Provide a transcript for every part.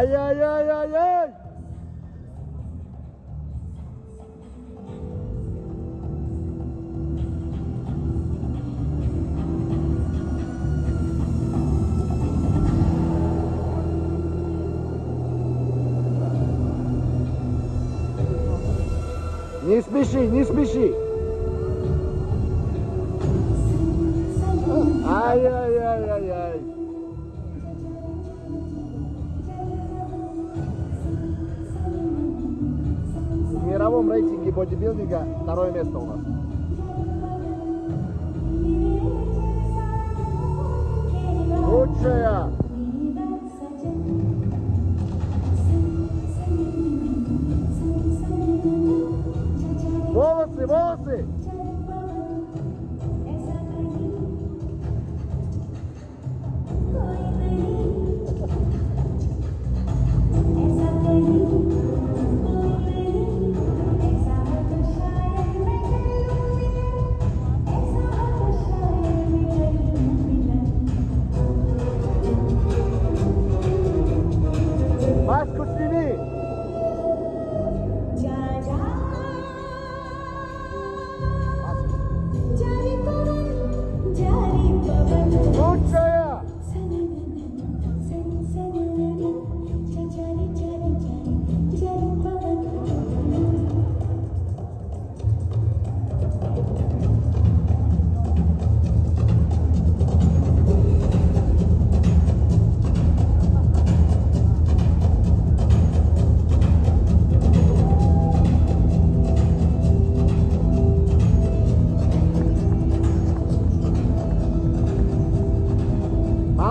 Ай-яй-яй-яй-яй! Не спеши, не спеши. Ай-яй-яй-яй-яй. Мировом рейтинге бодибилдинга второе место у нас. Лучшая. Волосы, волосы. Vasco de mim!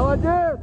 Olha